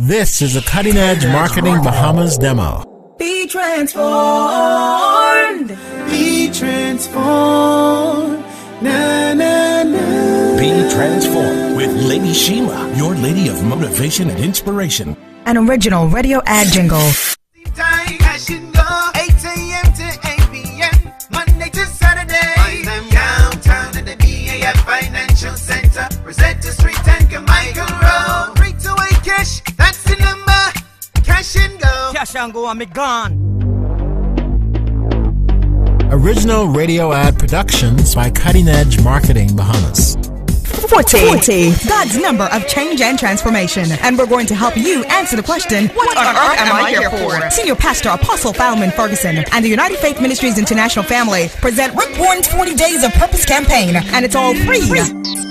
This is a cutting edge marketing Bahamas demo. Be transformed. Be transformed. Na, na, na. Be transformed with Lady Shema, your lady of motivation and inspiration. An original radio ad jingle. Go. And go, I'm gone. Original radio ad productions by Cutting Edge Marketing Bahamas. 40. 40. God's number of change and transformation. And we're going to help you answer the question, What, on earth am I here for? Senior Pastor Apostle Falman Ferguson and the United Faith Ministries International family present Rick Warren's 40 Days of Purpose campaign. And it's all free.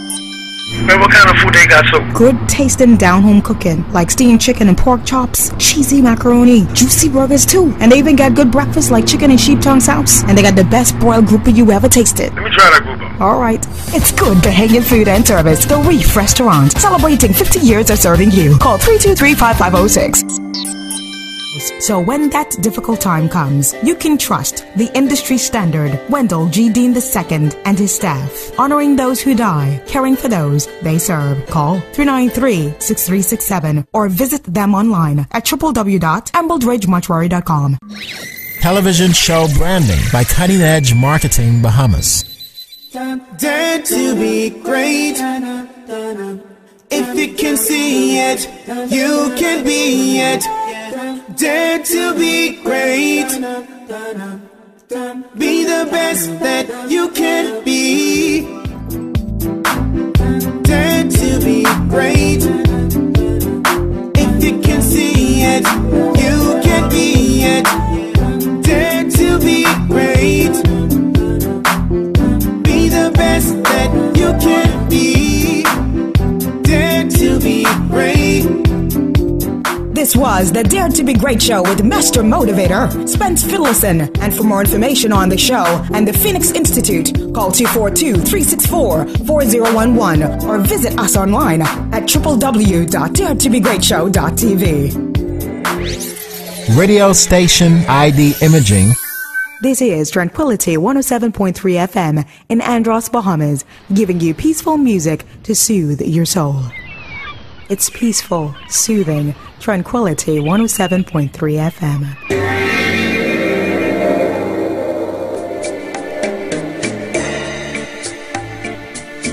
Man, what kind of food they got so? Good tasting down home cooking, like steamed chicken and pork chops, cheesy macaroni, juicy burgers too. And they even got good breakfast like chicken and sheep tongue souse. And they got the best broiled grouper you ever tasted. Let me try that grouper. All right. It's good Bahamian food and service. The Reef Restaurant, celebrating 50 years of serving you. Call 323-5506. So when that difficult time comes, you can trust the industry standard Wendell G. Dean II and his staff, honoring those who die, caring for those they serve. Call 393-6367 or visit them online at www.emeraldridgemortuary.com. Television show branding by Cutting Edge Marketing Bahamas. Dare to be great. If you can see it, you can be it. Dare to be great. Be the best that you can be. Dare to be great. This was the Dare to be Great show with Master Motivator Spence Fiddleson. And for more information on the show and the Phoenix Institute, call 242-364-4011 or visit us online at www.daretobegreatshow.tv. Radio station ID imaging. This is Tranquility 107.3 FM in Andros, Bahamas, giving you peaceful music to soothe your soul. It's peaceful, soothing, Tranquility 107.3 FM.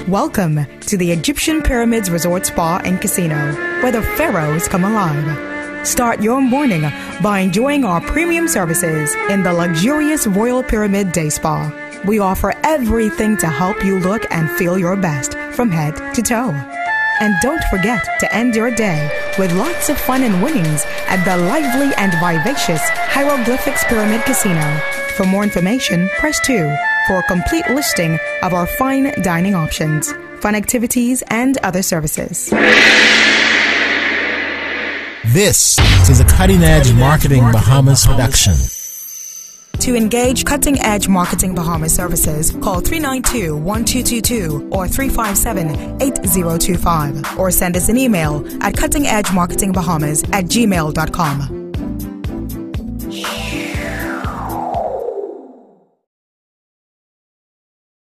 Welcome to the Egyptian Pyramids Resort Spa and Casino, where the pharaohs come alive. Start your morning by enjoying our premium services in the luxurious Royal Pyramid Day Spa. We offer everything to help you look and feel your best from head to toe. And don't forget to end your day with lots of fun and winnings at the lively and vivacious Hieroglyphics Pyramid Casino. For more information, press 2 for a complete listing of our fine dining options, fun activities, and other services. This is a Cutting Edge Marketing Bahamas production. To engage Cutting Edge Marketing Bahamas services, call 392 1222 or 357 8025 or send us an email at cuttingedgemarketingbahamas at gmail.com.